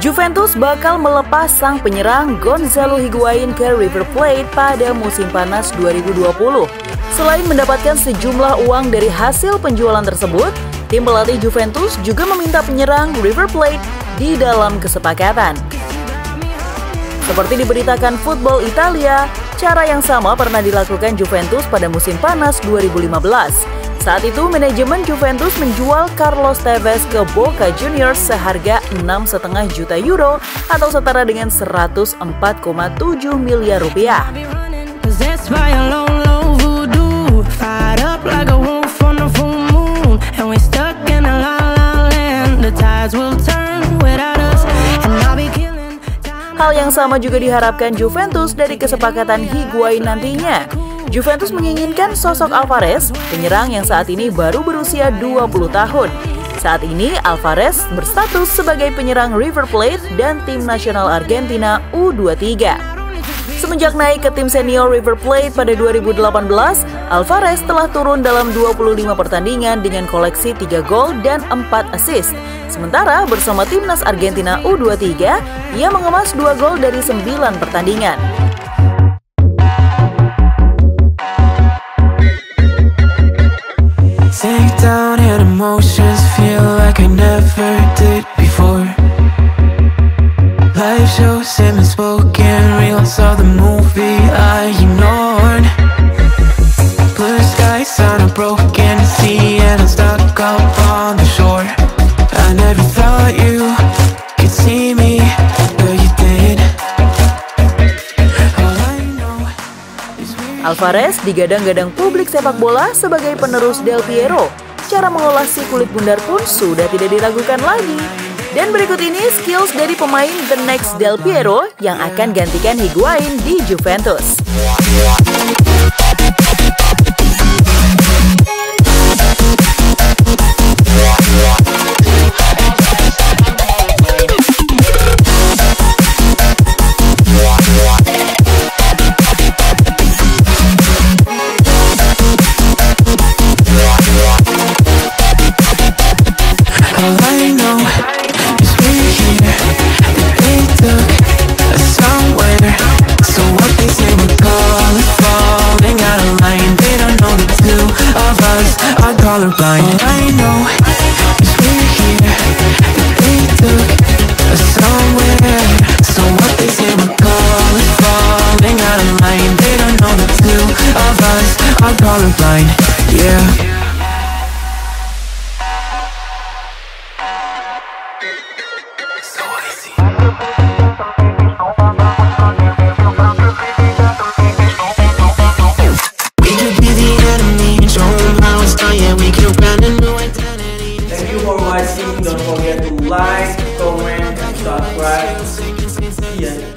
Juventus bakal melepas sang penyerang Gonzalo Higuain ke River Plate pada musim panas 2020. Selain mendapatkan sejumlah uang dari hasil penjualan tersebut, tim pelatih Juventus juga meminta penyerang River Plate di dalam kesepakatan. Seperti diberitakan Football Italia, cara yang sama pernah dilakukan Juventus pada musim panas 2015. Saat itu, manajemen Juventus menjual Carlos Tevez ke Boca Juniors seharga 6,5 juta euro atau setara dengan 104,7 miliar rupiah. Hal yang sama juga diharapkan Juventus dari kesepakatan Higuain nantinya. Juventus menginginkan sosok Alvarez, penyerang yang saat ini baru berusia 20 tahun. Saat ini Alvarez berstatus sebagai penyerang River Plate dan tim nasional Argentina U23. Semenjak naik ke tim senior River Plate pada 2018, Alvarez telah turun dalam 25 pertandingan dengan koleksi 3 gol dan 4 assist. Sementara bersama timnas Argentina U23, ia mengemas 2 gol dari 9 pertandingan. Live shows and spoken reels of the movie I ignored. Blue skies on a broken sea and I'm stuck up on the shore. I never thought you could see me, but you did. All I know is Alvarez digadang-gadang publik sepak bola sebagai penerus Del Piero. Cara mengolah si kulit bundar pun sudah tidak diragukan lagi. Dan berikut ini skills dari pemain The Next Del Piero yang akan gantikan Higuain di Juventus. Are colorblind. I know is we're here. They took us somewhere. Thank you for watching. Don't forget to like, comment, and subscribe. See ya.